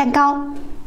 蛋糕。